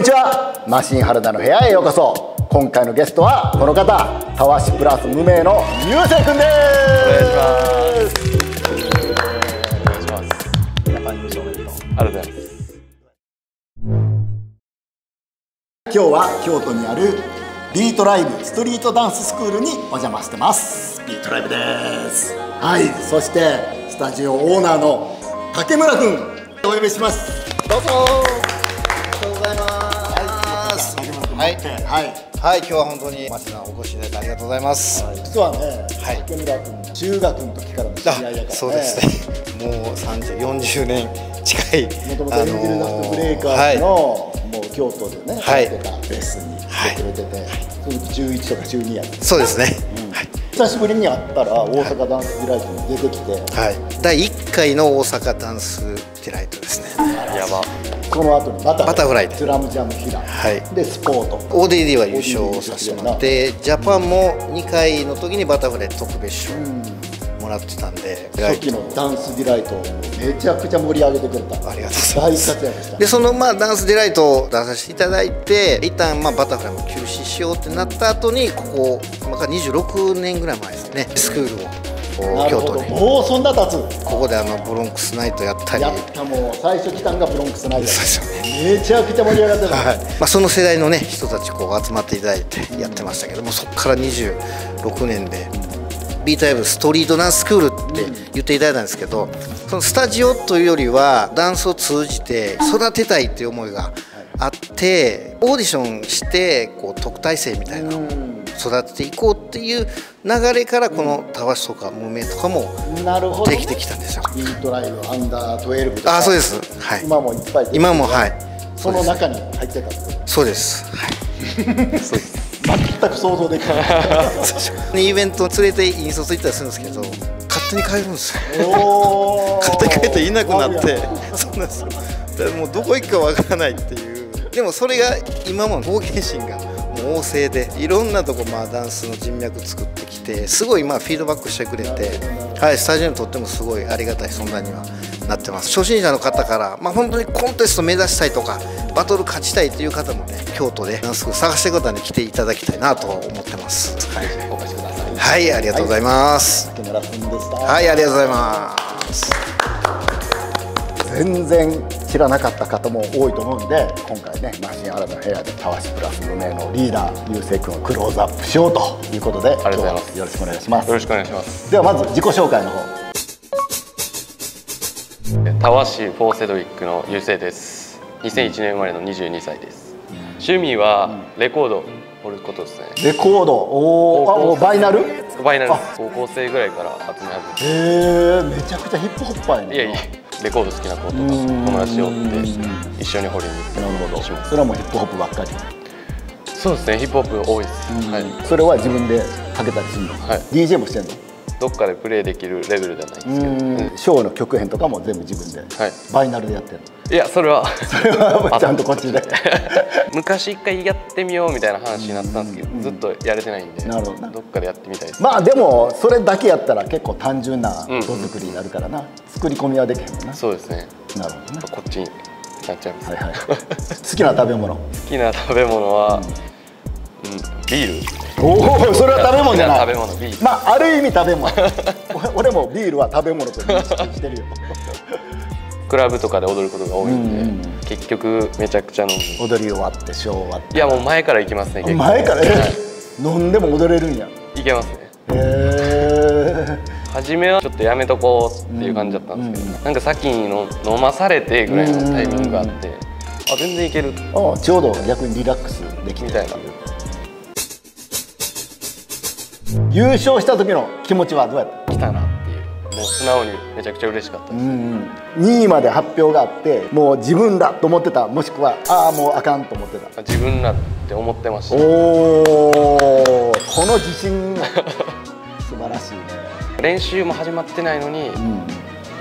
にちは。マシン原田の部屋へようこそ。今回のゲストはこの方たわしプラス無名のゆうせいくんです。お願いします。おめでとうありがとうございます今日は京都にあるビートライブストリートダンススクールにお邪魔してますビートライブです。はい。そしてスタジオオーナーの竹村くんお呼びします。どうぞます竹村くんはい。はい。はい、今日は本当に松さんお越しいただいてありがとうございます。実はね、はい。竹村君中学の時からの知り合いやからね。そうですね。もう三十四十年近いもともと Angel Dust Breakers の、もう京都でね、はい。やってたレッスンに来てくれてて、その時中1とか中2やってそうですね。久しぶりに会ったら大阪ダンスディライトに出てきて、はい。第一回の大阪ダンスディライトですね。やば。その後にバタバタフライで。スラムジャムヒラ、はい。でスポート。ODD は優勝させてもらって、ジャパンも二回の時にバタフライ特別賞もらってたんで、初期のダンスディライトをめちゃくちゃ盛り上げてくれた。ありがとうございます。大活躍した。でそのまあダンスディライトを出させていただいて一旦まあバタフライも休止しようってなった後にここ今から26年ぐらい前ですね。スクールをこう京都に。もうそんな経つ。ここであのブロンクスナイトやったり、はやったもう最初来たんがブロンクスナイトそうですめちゃくちゃ盛り上がってた、い。まあ、その世代のね人たちこう集まっていただいてやってましたけどもそこから26年で。ビートライブストリートダンススクールって言っていただいたんですけど、そのスタジオというよりはダンスを通じて育てたいっていう思いがあってオーディションしてこう特待生みたいなのを育てていこうっていう流れからこのたわしとか無名とかもなるほどできてきたんですよ。ビートライブアンダー12とか。あそうです。はい。今もいっぱい。今もはい。その中に入ってたそうです。はい。全く想像できない。イベント連れて引率行ったりするんですけど勝手に帰るんですよ。勝手に帰っていなくなって。そうなんですよ。もうどこ行くかわからないっていう。でもそれが今も冒険心がもう旺盛でいろんなとこまあダンスの人脈作ってきてすごいまあフィードバックしてくれて、はい、スタジオにとってもすごいありがたい存在にはなってます。初心者の方から、まあ、本当にコンテスト目指したいとかバトル勝ちたいっていう方もね京都でダンススクール探してく方に来ていただきたいなと思ってます。はい、お越しください。はい、ありがとうございます、はい、ありがとうございます全然知らなかった方も多いと思うんで今回ねマシン新たな部屋でたわしプラス無名のリーダーゆうせい君をクローズアップしようということでありがとうございます。よろしくお願いします。よろしくお願いします。ではまず自己紹介の方。タワシフォーセドウィックのゆうせいです2001年生まれの22歳です。趣味はレコード掘ることですね。レコード。おおバイナル？へバイナル高校生ぐらいから集め始めえめちゃくちゃヒップホッパーやねていやいやレコード好きな子とかん。友達とって一緒に掘りに行ってなるほど。しますそれはもうヒップホップばっかり。そうですねヒップホップ多いです、はい。それは自分でかけたりするの、はい。DJ もしてんの？どっかでプレイできるレベルではないんですけど、うん。ショーの曲編とかも全部自分で、はい。バイナルでやってるの。いやそれは。それはちゃんとこっちで。昔一回やってみようみたいな話になったんですけど、ずっとやれてないんでなるほどな。っかでやってみたいです、まあでもそれだけやったら結構単純な音作りになるからな、作り込みはできへんもんな。そうですね。なるほどねこっちになっちゃいます、はいはい。好きな食べ物。好きな食べ物は、うんビール。おおそれは食べ物じゃない。食べ物ビール。まあある意味食べ物。俺 俺もビールは食べ物と認識してるよ。クラブとかで踊ることが多いんで、うん結局めちゃくちゃ飲む。踊り終わってショー終わって。いやもう前から行きますね前から、はい。飲んでも踊れるんや。へ行けますね。え初めはちょっとやめとこうっていう感じだったんですけど、なんか先にの飲まされてぐらいのタイミングがあって、あ全然いける。あちょうど逆にリラックスできてみたいな優勝した時の気持ちはどうやった？来たなっていう。もう素直にめちゃくちゃ嬉しかったです、うん2位まで発表があってもう自分だと思ってた。もしくはああもうあかんと思ってた。自分だって思ってました。おおこの自信 素晴らしいね。練習も始まってないのに、ん。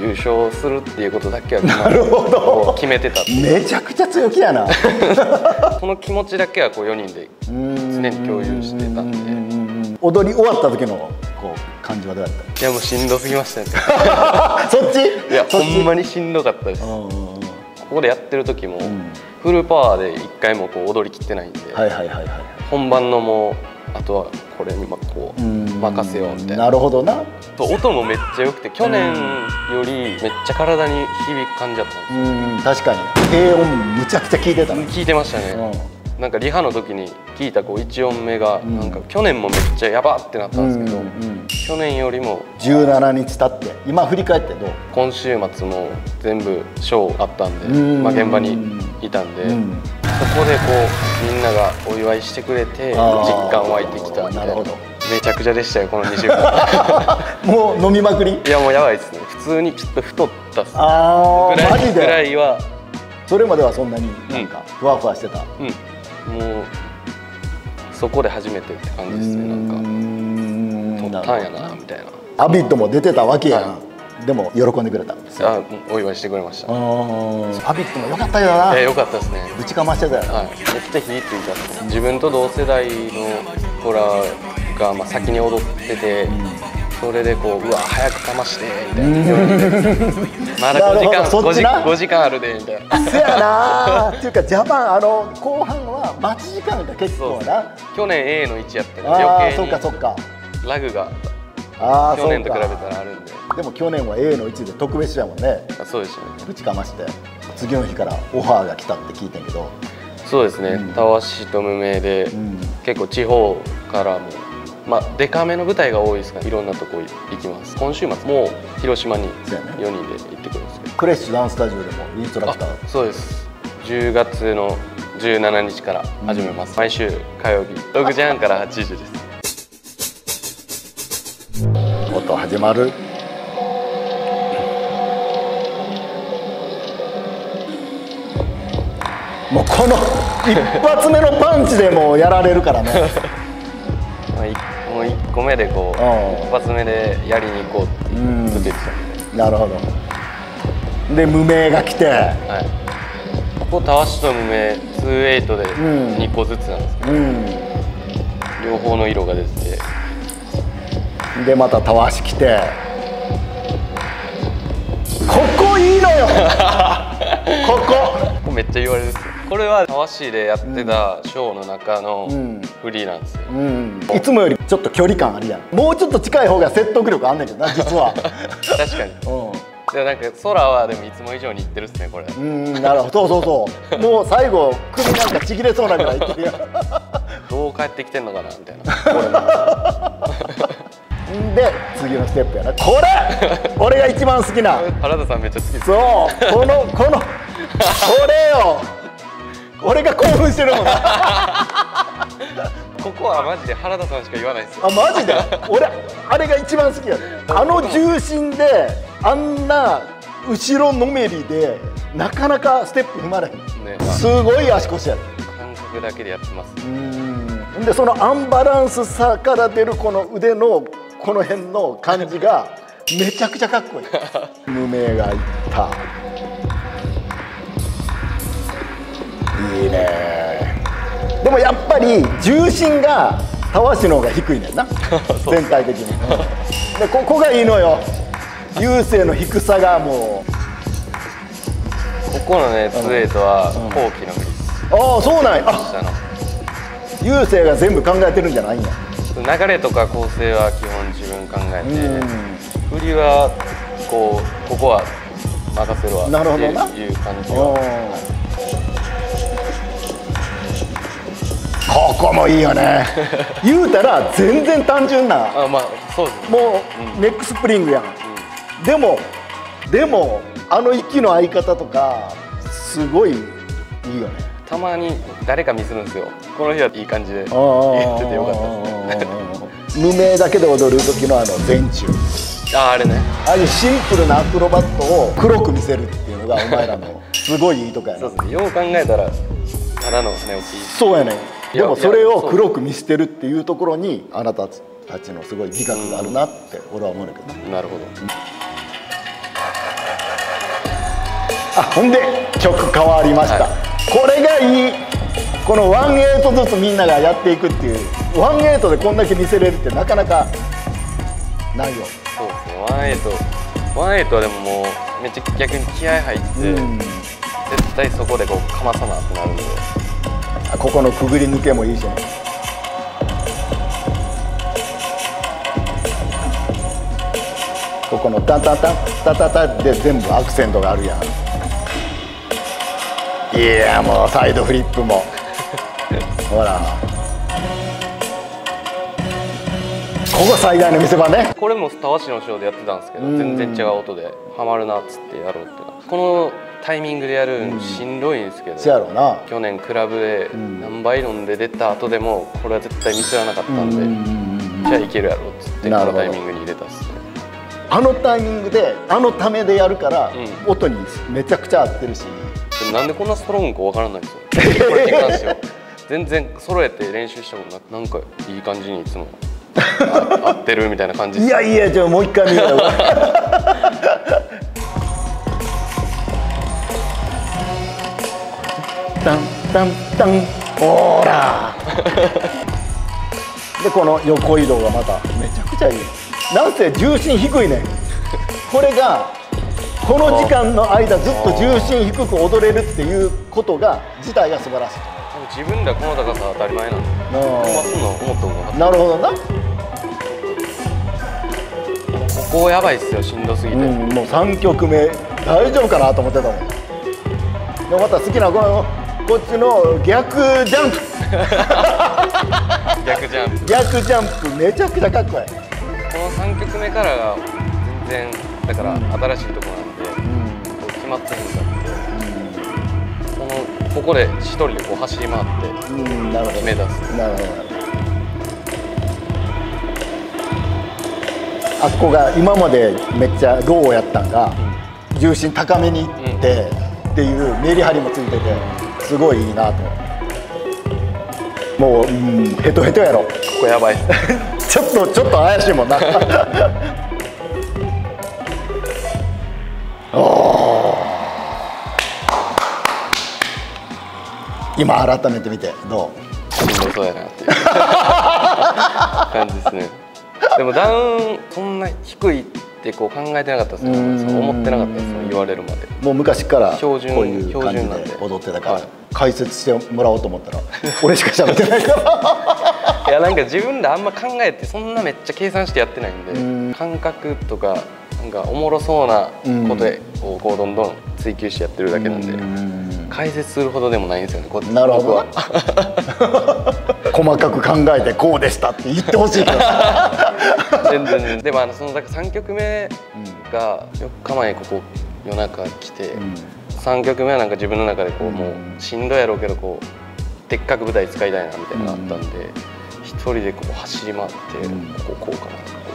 優勝するっていうことだけはなるほど。決めてためちゃくちゃ強気やな。その気持ちだけはこう4人で常に共有してたんで踊り終わった時のこう感じはどうやっいやもうしんどすぎましたね。た そっち？いやほんまにしんどかったです。うんうんうん。ここでやってる時も、ん。フルパワーで一回もこう踊りきってないんで、はいはいはいはい。本番のもうあとはこれにまこう任せようみたいな。なるほどな。と音もめっちゃ良くて去年よりめっちゃ体に響く感じだったんうん確かに。低音むちゃくちゃ聞いてた聞いてましたね、なんかリハの時に聞いたこう1音目がん。なんか去年もめっちゃやばってなったんですけど、うんうん去年よりも17日経って今振り返ってどう？今週末も全部ショーあったんで、うん。まあ、現場にいたんで、うん。そこでこうみんながお祝いしてくれて実感湧いてきたみたいななるほど。めちゃくちゃでしたよこの2週間。もう飲みまくり？いやもうやばいですね。普通にちょっと太ったっす。あぐらいぐらあマジで？いは。それまではそんなになんかふわふわしてた？うんもうそこで初めてって感じですねなんか。ん。取ったんやなみたいな。アビットも出てたわけやん、はでも喜んでくれた。んですよあお祝いしてくれました。アビットもよかったよな。えよかったですね。ぶちかましてたよな、はい、めっちゃ響いていた自分と同世代の子らがまあ先に踊ってて、それでこううわ早くかましてみたいな。まだ5時間5時 どそっちな。5時間あるでみたいな。せやなっていうかジャパンあの後半は待ち時間が結構な。去年 A の位置やってる余計にそっかそっか。ラグがああ去年と比べたらあるんで。でも去年は A の位置で特別やもんね。あそうですね。ぶちかまして次の日からオファーが来たって聞いたけど。そうですね、うん。たわしと無名で、ん。結構地方からもまあデカめの舞台が多いですからいろんなとこ行きます。今週末もう広島にそうやね。4人で行ってくるんですけど。クレッシュダンスタジオでもインストラクター。あそうです。10月の17日から始めます、毎週火曜日6時半から8時です。音始まる。もうこの一発目のパンチでもうやられるからね。まあいもう1個目でこううん。一発目でやりに行こうってうんずっと言ってたんで、なるほど。で無名が来て。はい、ここたわしと無名28でん。2個ずつなんです。けど、うん。両方の色が出てて。でまたたわし来て。ここいいのよ。ここめっちゃ言われるっすよこれはたわしでやってたショーの中のん。フリーなんですよ、うん。いつもよりちょっと距離感あるやん。もうちょっと近い方が説得力あんねんけどな実は。確かに。うでもなんか空はでもいつも以上にいってるっすねこれ。んうんなるほど。そうそうそう。もう最後首なんかちぎれそうなぐらいいってるやん。どう帰ってきてんのかなみたいな。これもで次のステップやな。これ！俺が一番好きな。原田さんめっちゃ好きそう。このこのこれよ俺が興奮してるもんな。ここはマジで原田さんしか言わないですよ。あマジで？俺あれが一番好きやであの重心であんな後ろのめりでなかなかステップ踏まれへんね。すごい足腰やで感覚だけでやってます。うん。でそのアンバランスさから出るこの腕のこの辺の感じがめちゃくちゃかっこいい。無名がいったいいね。でもやっぱり重心がたわしの方が低い ねんな。全体的に。でここがいいのよ。優勢の低さがもう。ここのねツエイトは後期の振りですああそうなんや。優勢が全部考えてるんじゃないんや。流れとか構成は基本自分考えて振りはこうここは任せるわなるほどな。っていう感じおはーここもいいよね。言うたら全然単純な。あまあそうですね。もうネックスプリングやん、でもでもあの息の合い方とかすごいいいよね。たまに誰かミスるんですよ。この日はいい感じで。言っててよかった。ですね無名だけで踊る時のあの前中。ああれね。ああいうシンプルなアクロバットを黒く見せるっていうのがお前らのすごいいいとこやな。そうですね。よう考えたらただの羽置きそうやねでもそれを黒く見せてるっていうところにあなたたちのすごい美学があるなって俺は思うんだけどね。なるほど。あほんで曲変わりました、はい。これがいい。このワンエイトずつみんながやっていくっていう。ワンエイトでこんだけ見せれるってなかなかないよ。そうですね。 one eight。one eight はでももうめっちゃ逆に気合入って、うん。絶対そこでこうかまさなってなるんで。あここのくぐり抜けもいいしね。ここのタタタタタタで全部アクセントがあるやん。いやもうサイドフリップも。ほら。ここ最大の見せ場ね。これもたわしのショーでやってたんですけど全然違う音でハマるなっつってやろうって。このタイミングでやるんしんどいんですけど、そやろうな。去年クラブで何杯飲んで出た後でもこれは絶対ミスらなかったんで、じゃあいけるやろっつってこのタイミングに入れたっす。ねあのタイミングであのためでやるから、うん。音にめちゃくちゃ合ってるし。でもなんでこんな揃うんかわからないんですよ。これに関しては。全然揃えて練習したことなんかいい感じにいつも あ合ってるみたいな感じいやいやじゃあもう一回見よう タンタンタンほら でこの横移動がまためちゃくちゃいい。なんせ重心低いね。んこれがこの時間の間ずっと重心低く踊れるっていうことが自体が素晴らしい。自分らこの高さ当たり前なんでなほんまそんなん思ったことなかっなるほどな、たここやばいっすよしんどすぎて、うん、もう3曲目大丈夫かなと思ってたもん。でもまた好きなこのこっちの逆ジャンプ。逆ジャンプ。逆ジャンプ。めちゃくちゃかっこいい。この3曲目からが全然だから新しいとこなんで、こう決まってへんかって、このここで一人でこう走り回って決め出す。なるほど。あそこが今までめっちゃローをやったんが、重心高めにいって、っていうメリハリもついててすごいいいなと。思ってもう、うん、ヘトヘトやろ。ここやばい。ちょっとちょっと怪しいもんな。今改めて見てどしんどそうやなっていう。感じですね。でもダウンそんな低いってこう考えてなかったですよ。思ってなかったです。よ言われるまで。うもう昔からこ標準ういう感じで標準なんで。踊ってたから、はい。解説してもらおうと思ったら俺しか喋ってないから。いやなんか自分であんま考えてそんなめっちゃ計算してやってないんでうん。感覚とかなんかおもろそうなことをこうどんどん追求してやってるだけなんで解説するほどでもないんですよねこなるほど 細かく考えてこうでしたって言ってほしいけど全然。でもあのそのだから3曲目が4日前ここ夜中来て、3曲目はなんか自分の中でこう、もうしんどいやろうけどこうでっかく舞台使いたいなみたいなのがあったんで、一人でこう走り回って、こここうかなとかこ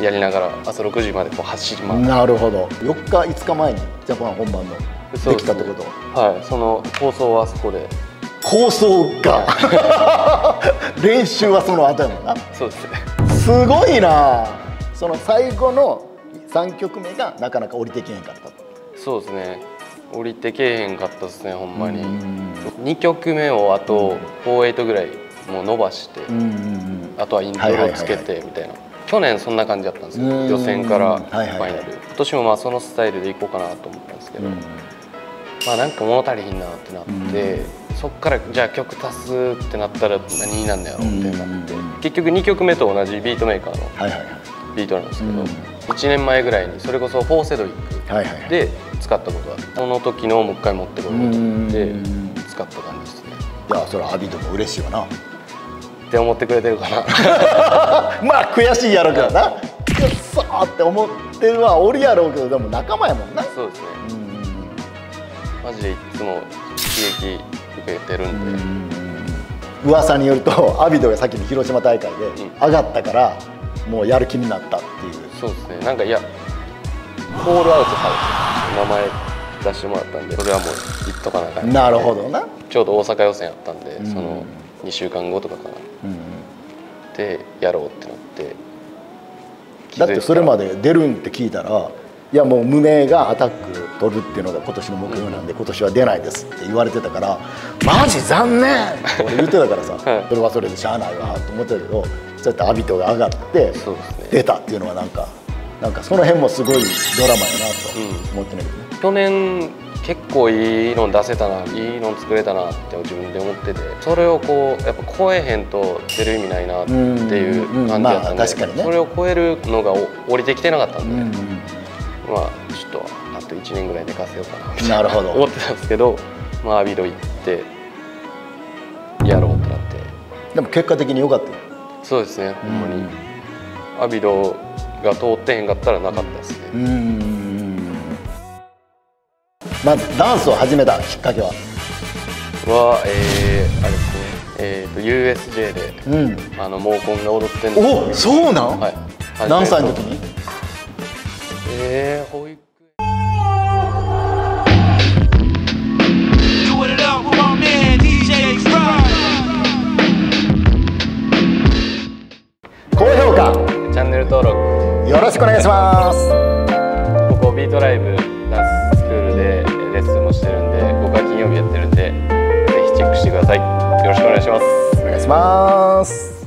うやりながら朝6時までこう走り回って。なるほど。4日5日前にジャパン本番のできたってこと？はい。その放送はそこで。構想が。練習はその後やもんな。そうですねすごいな。その最後の3曲目がなかなか降りてけへんかったと。そうですね。降りてけえへんかったですねほんまに。2曲目をあと48ぐらいもう伸ばして、あとはイントロつけてみたいな。去年そんな感じだったんですよ。うん。予選からファイナル、今年もまあそのスタイルでいこうかなと思ったんですけど、まあなんか物足りひんなってなって、そっからじゃあ曲足すってなったら何になんのやろうみたいになって、結局2曲目と同じビートメーカーのビートなんですけど、うん。1年前ぐらいにそれこそフォーセドイックで使ったことがあってその時のもう一回持ってこようと思ってうん使った感じですね。いやそれはアビドも嬉しいわな。って思ってくれてるかな。まあ悔しいやろうけどな。よっそーって思ってるはおるやろうけどでも仲間やもんな。そうですね。マジでいつも刺激受けてるんで、噂によると アビドが先に広島大会で上がったからもうやる気になったっていう。そうですね。なんかいやコールアウトされて名前出してもらったんでそれはもう言っとかなあかん。なるほどな。ちょうど大阪予選やったんで、その2週間後とかかな、でやろうってなってだってそれまでで出るんって聞いたらいやもう胸がアタック取るっていうのが今年の目標なんで今年は出ないですって言われてたからマジ残念って俺言ってたからさ、はい。それはそれでしゃあないわと思ってたけどそうやってアビトが上がって出たっていうのはなんかなんかその辺もすごいドラマやなと思ってんだけどね、去年結構いいの出せたないいの作れたなって自分で思っててそれをこうやっぱ超えへんと出る意味ないなっていう感じだったんで、うんうんまあね、それを超えるのが降りてきてなかったんで、うんうん、まあちょっと1年ぐらい寝かせようかなみたいな。るほど。思ってたんですけどまあアビド行ってやろうってなって。でも結果的に良かったそうですね。ほんまに、アビドが通ってへんかったらなかったですね。うん。まずダンスを始めたきっかけは？はえー、あれですね。えー、と USJ で、うん、あの毛根が踊ってんのおそうなん、はい、何歳の時に？えー、保育チャンネル登録よろしくお願いします。ここビートライブダンススクールでレッスンもしてるんでここは金曜日やってるんでぜひチェックしてください。よろしくお願いします。お願いします